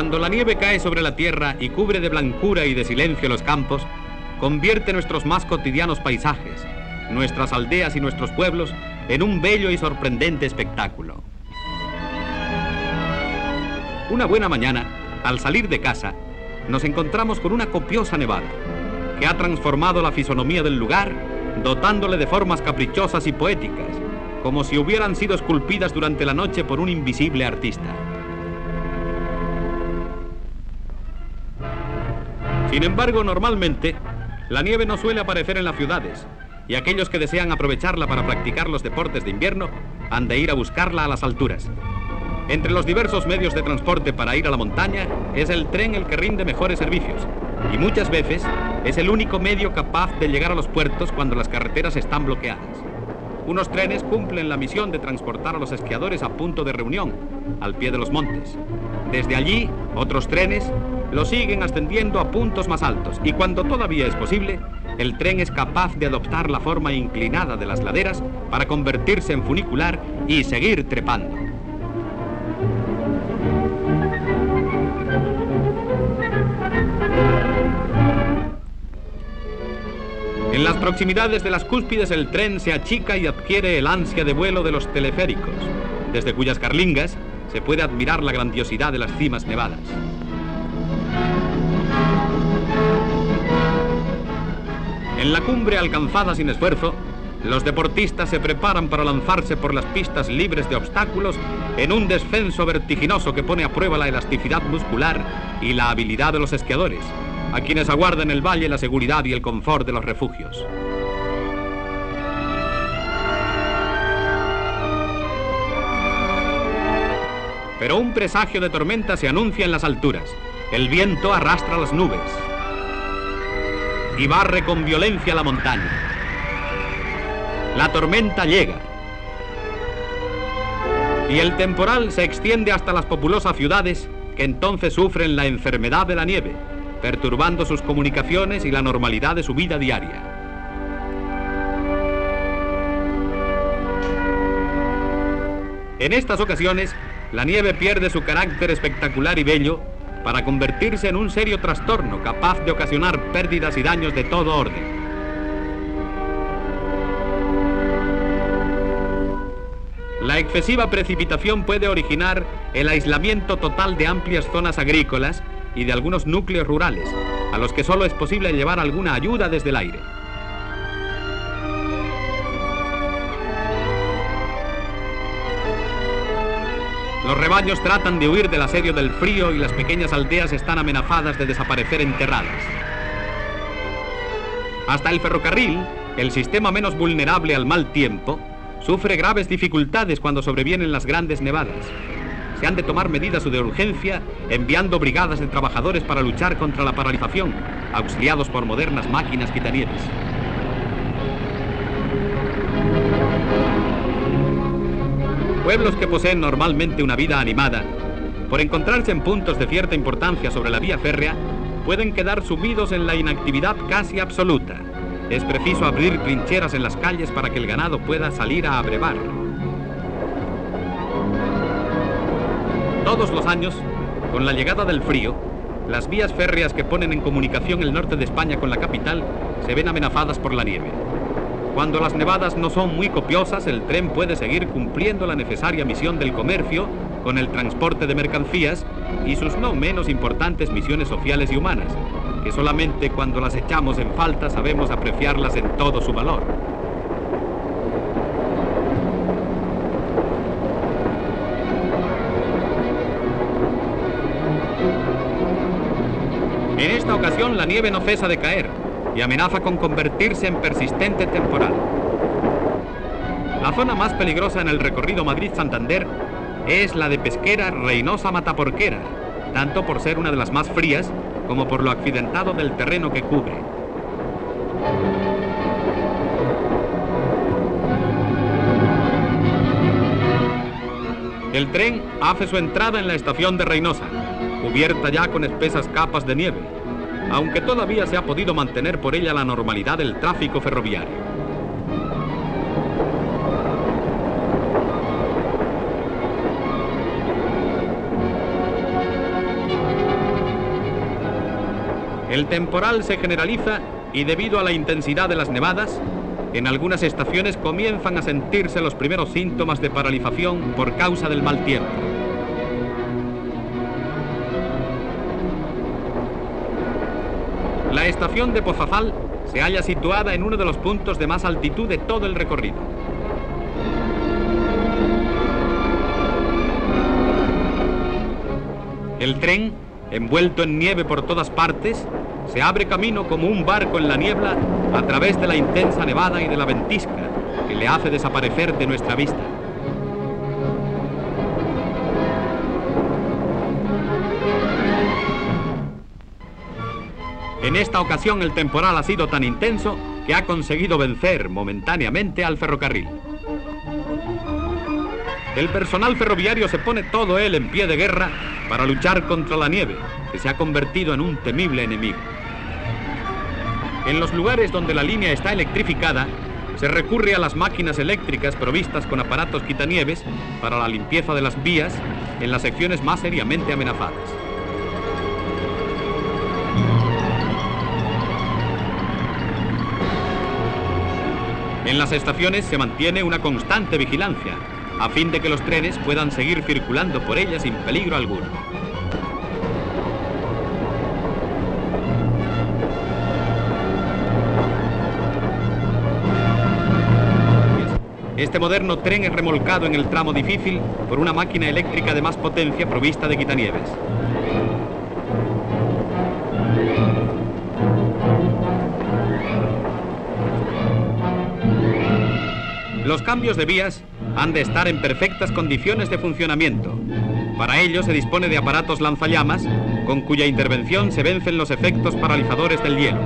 Cuando la nieve cae sobre la tierra y cubre de blancura y de silencio los campos, convierte nuestros más cotidianos paisajes, nuestras aldeas y nuestros pueblos en un bello y sorprendente espectáculo. Una buena mañana, al salir de casa, nos encontramos con una copiosa nevada que ha transformado la fisonomía del lugar, dotándole de formas caprichosas y poéticas, como si hubieran sido esculpidas durante la noche por un invisible artista. Sin embargo, normalmente, la nieve no suele aparecer en las ciudades, y aquellos que desean aprovecharla para practicar los deportes de invierno han de ir a buscarla a las alturas. Entre los diversos medios de transporte para ir a la montaña, es el tren el que rinde mejores servicios, y muchas veces es el único medio capaz de llegar a los puertos cuando las carreteras están bloqueadas. Unos trenes cumplen la misión de transportar a los esquiadores a punto de reunión, al pie de los montes. Desde allí, otros trenes lo siguen ascendiendo a puntos más altos y cuando todavía es posible, el tren es capaz de adoptar la forma inclinada de las laderas para convertirse en funicular y seguir trepando. En las proximidades de las cúspides el tren se achica y adquiere el ansia de vuelo de los teleféricos, desde cuyas carlingas se puede admirar la grandiosidad de las cimas nevadas. En la cumbre alcanzada sin esfuerzo, los deportistas se preparan para lanzarse por las pistas libres de obstáculos en un descenso vertiginoso que pone a prueba la elasticidad muscular y la habilidad de los esquiadores, a quienes aguardan en el valle la seguridad y el confort de los refugios. Pero un presagio de tormenta se anuncia en las alturas. El viento arrastra las nubes y barre con violencia la montaña. La tormenta llega. Y el temporal se extiende hasta las populosas ciudades que entonces sufren la enfermedad de la nieve, perturbando sus comunicaciones y la normalidad de su vida diaria. En estas ocasiones, la nieve pierde su carácter espectacular y bello para convertirse en un serio trastorno capaz de ocasionar pérdidas y daños de todo orden. La excesiva precipitación puede originar el aislamiento total de amplias zonas agrícolas y de algunos núcleos rurales, a los que solo es posible llevar alguna ayuda desde el aire. Los rebaños tratan de huir del asedio del frío y las pequeñas aldeas están amenazadas de desaparecer enterradas. Hasta el ferrocarril, el sistema menos vulnerable al mal tiempo, sufre graves dificultades cuando sobrevienen las grandes nevadas. Se han de tomar medidas de urgencia enviando brigadas de trabajadores para luchar contra la paralización, auxiliados por modernas máquinas quitanieves. Pueblos que poseen normalmente una vida animada, por encontrarse en puntos de cierta importancia sobre la vía férrea, pueden quedar sumidos en la inactividad casi absoluta. Es preciso abrir trincheras en las calles para que el ganado pueda salir a abrevar. Todos los años, con la llegada del frío, las vías férreas que ponen en comunicación el norte de España con la capital se ven amenazadas por la nieve. Cuando las nevadas no son muy copiosas, el tren puede seguir cumpliendo la necesaria misión del comercio con el transporte de mercancías y sus no menos importantes misiones sociales y humanas, que solamente cuando las echamos en falta sabemos apreciarlas en todo su valor. En esta ocasión la nieve no cesa de caer, y amenaza con convertirse en persistente temporal. La zona más peligrosa en el recorrido Madrid-Santander es la de pesquera Reynosa Mataporquera, tanto por ser una de las más frías como por lo accidentado del terreno que cubre. El tren hace su entrada en la estación de Reynosa, cubierta ya con espesas capas de nieve, aunque todavía se ha podido mantener por ella la normalidad del tráfico ferroviario. El temporal se generaliza y debido a la intensidad de las nevadas, en algunas estaciones comienzan a sentirse los primeros síntomas de paralización por causa del mal tiempo. La estación de Pozazal se halla situada en uno de los puntos de más altitud de todo el recorrido. El tren, envuelto en nieve por todas partes, se abre camino como un barco en la niebla a través de la intensa nevada y de la ventisca que le hace desaparecer de nuestra vista. En esta ocasión el temporal ha sido tan intenso que ha conseguido vencer momentáneamente al ferrocarril. El personal ferroviario se pone todo él en pie de guerra para luchar contra la nieve, que se ha convertido en un temible enemigo. En los lugares donde la línea está electrificada, se recurre a las máquinas eléctricas provistas con aparatos quitanieves para la limpieza de las vías en las secciones más seriamente amenazadas. En las estaciones se mantiene una constante vigilancia, a fin de que los trenes puedan seguir circulando por ellas sin peligro alguno. Este moderno tren es remolcado en el tramo difícil por una máquina eléctrica de más potencia provista de quitanieves. Los cambios de vías han de estar en perfectas condiciones de funcionamiento. Para ello se dispone de aparatos lanzallamas con cuya intervención se vencen los efectos paralizadores del hielo.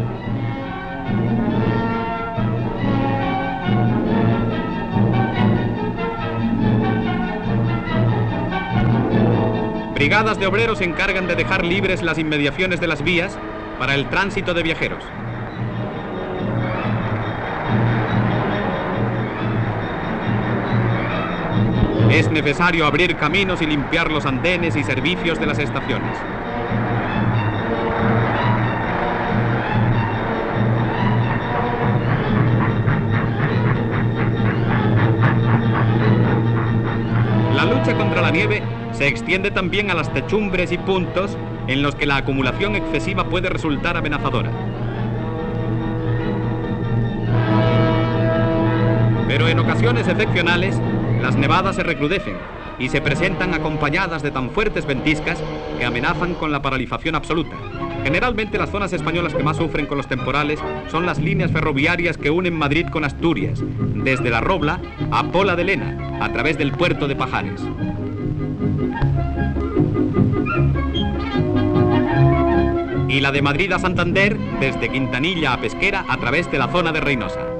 Brigadas de obreros se encargan de dejar libres las inmediaciones de las vías para el tránsito de viajeros. Es necesario abrir caminos y limpiar los andenes y servicios de las estaciones. La lucha contra la nieve se extiende también a las techumbres y puntos en los que la acumulación excesiva puede resultar amenazadora. Pero en ocasiones excepcionales, las nevadas se recrudecen y se presentan acompañadas de tan fuertes ventiscas que amenazan con la paralización absoluta. Generalmente las zonas españolas que más sufren con los temporales son las líneas ferroviarias que unen Madrid con Asturias, desde La Robla a Pola de Lena, a través del puerto de Pajares. Y la de Madrid a Santander, desde Quintanilla a Pesquera, a través de la zona de Reynosa.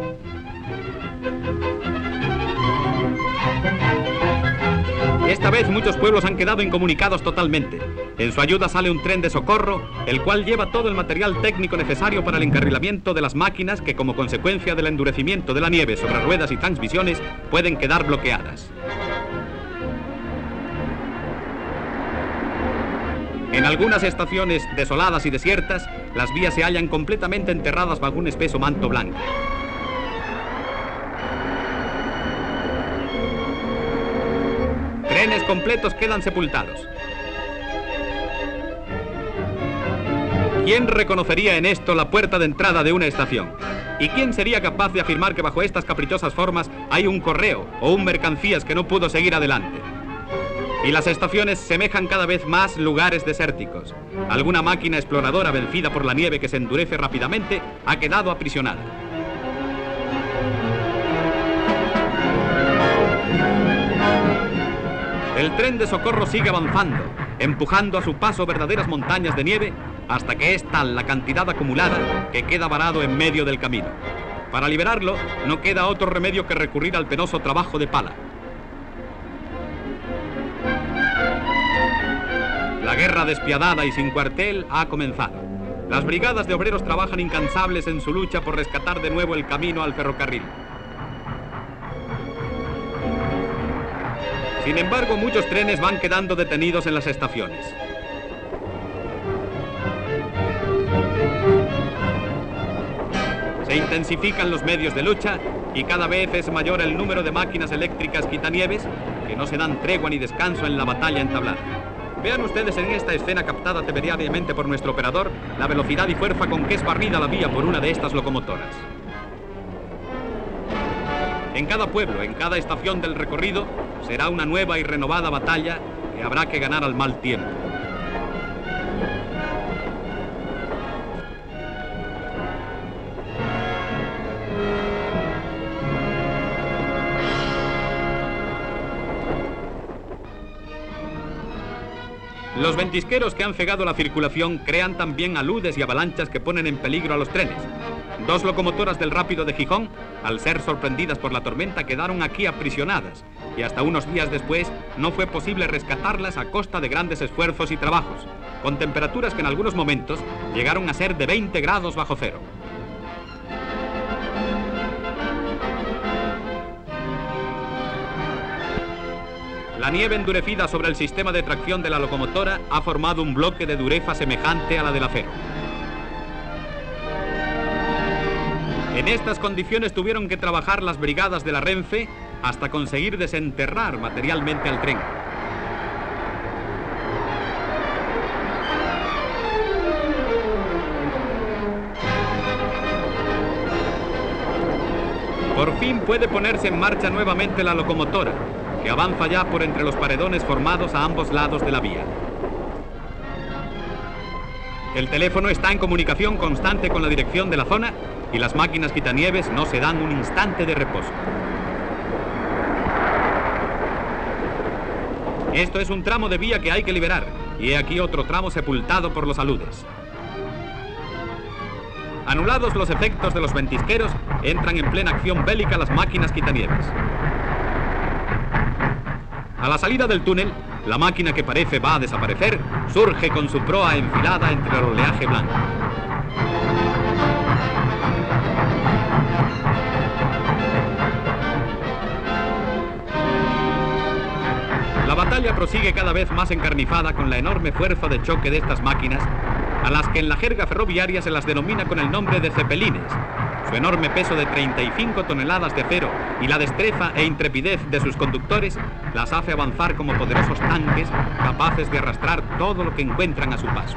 Esta vez muchos pueblos han quedado incomunicados totalmente. En su ayuda sale un tren de socorro, el cual lleva todo el material técnico necesario para el encarrilamiento de las máquinas que como consecuencia del endurecimiento de la nieve sobre ruedas y transmisiones pueden quedar bloqueadas. En algunas estaciones desoladas y desiertas, las vías se hallan completamente enterradas bajo un espeso manto blanco. Trenes completos quedan sepultados. ¿Quién reconocería en esto la puerta de entrada de una estación? ¿Y quién sería capaz de afirmar que bajo estas caprichosas formas hay un correo o un mercancías que no pudo seguir adelante? Y las estaciones semejan cada vez más lugares desérticos. Alguna máquina exploradora vencida por la nieve que se endurece rápidamente ha quedado aprisionada. El tren de socorro sigue avanzando, empujando a su paso verdaderas montañas de nieve hasta que es tal la cantidad acumulada que queda varado en medio del camino. Para liberarlo no queda otro remedio que recurrir al penoso trabajo de pala. La guerra despiadada y sin cuartel ha comenzado. Las brigadas de obreros trabajan incansables en su lucha por rescatar de nuevo el camino al ferrocarril. Sin embargo, muchos trenes van quedando detenidos en las estaciones. Se intensifican los medios de lucha y cada vez es mayor el número de máquinas eléctricas quitanieves que no se dan tregua ni descanso en la batalla entablada. Vean ustedes en esta escena captada temerariamente por nuestro operador la velocidad y fuerza con que es barrida la vía por una de estas locomotoras. En cada pueblo, en cada estación del recorrido, será una nueva y renovada batalla que habrá que ganar al mal tiempo. Los ventisqueros que han cegado la circulación crean también aludes y avalanchas que ponen en peligro a los trenes. Dos locomotoras del rápido de Gijón, al ser sorprendidas por la tormenta, quedaron aquí aprisionadas y hasta unos días después no fue posible rescatarlas a costa de grandes esfuerzos y trabajos, con temperaturas que en algunos momentos llegaron a ser de 20 grados bajo cero. La nieve endurecida sobre el sistema de tracción de la locomotora ha formado un bloque de dureza semejante a la del acero. En estas condiciones tuvieron que trabajar las brigadas de la Renfe hasta conseguir desenterrar materialmente al tren. Por fin puede ponerse en marcha nuevamente la locomotora, que avanza ya por entre los paredones formados a ambos lados de la vía. El teléfono está en comunicación constante con la dirección de la zona y las máquinas quitanieves no se dan un instante de reposo. Esto es un tramo de vía que hay que liberar y he aquí otro tramo sepultado por los aludes. Anulados los efectos de los ventisqueros, entran en plena acción bélica las máquinas quitanieves. A la salida del túnel, la máquina que parece va a desaparecer surge con su proa enfilada entre el oleaje blanco. Batalla prosigue cada vez más encarnizada con la enorme fuerza de choque de estas máquinas, a las que en la jerga ferroviaria se las denomina con el nombre de cepelines, su enorme peso de 35 toneladas de acero y la destreza e intrepidez de sus conductores las hace avanzar como poderosos tanques capaces de arrastrar todo lo que encuentran a su paso.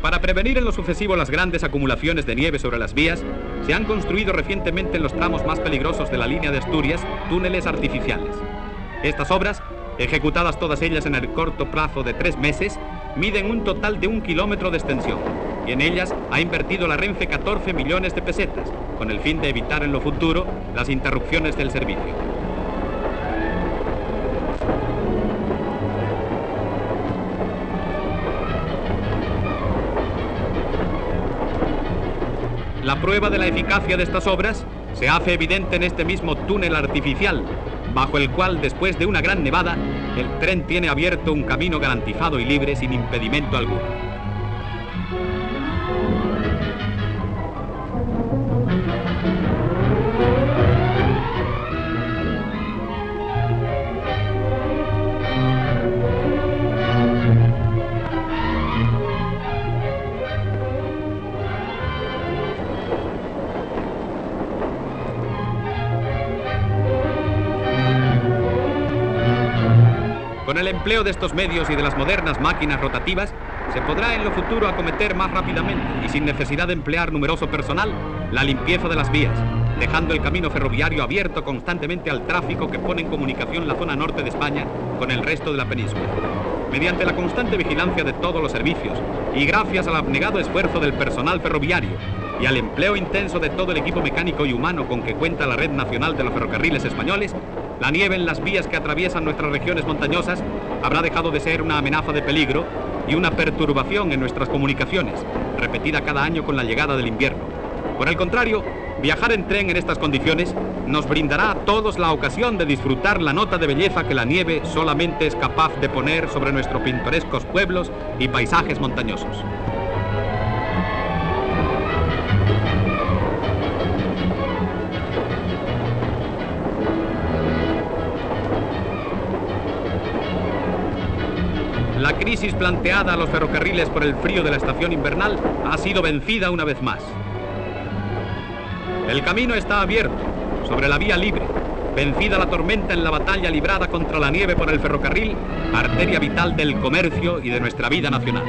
Para prevenir en lo sucesivo las grandes acumulaciones de nieve sobre las vías, se han construido recientemente en los tramos más peligrosos de la línea de Asturias túneles artificiales. Estas obras, ejecutadas todas ellas en el corto plazo de tres meses, miden un total de un kilómetro de extensión y en ellas ha invertido la Renfe 14 millones de pesetas, con el fin de evitar en lo futuro las interrupciones del servicio. La prueba de la eficacia de estas obras se hace evidente en este mismo túnel artificial, bajo el cual, después de una gran nevada, el tren tiene abierto un camino garantizado y libre sin impedimento alguno. Empleo de estos medios y de las modernas máquinas rotativas, se podrá en lo futuro acometer más rápidamente y sin necesidad de emplear numeroso personal la limpieza de las vías, dejando el camino ferroviario abierto constantemente al tráfico que pone en comunicación la zona norte de España con el resto de la península. Mediante la constante vigilancia de todos los servicios y gracias al abnegado esfuerzo del personal ferroviario y al empleo intenso de todo el equipo mecánico y humano con que cuenta la Red Nacional de los Ferrocarriles Españoles, la nieve en las vías que atraviesan nuestras regiones montañosas habrá dejado de ser una amenaza de peligro y una perturbación en nuestras comunicaciones, repetida cada año con la llegada del invierno. Por el contrario, viajar en tren en estas condiciones nos brindará a todos la ocasión de disfrutar la nota de belleza que la nieve solamente es capaz de poner sobre nuestros pintorescos pueblos y paisajes montañosos. Crisis planteada a los ferrocarriles por el frío de la estación invernal ha sido vencida una vez más. El camino está abierto, sobre la vía libre, vencida la tormenta en la batalla librada contra la nieve por el ferrocarril, arteria vital del comercio y de nuestra vida nacional.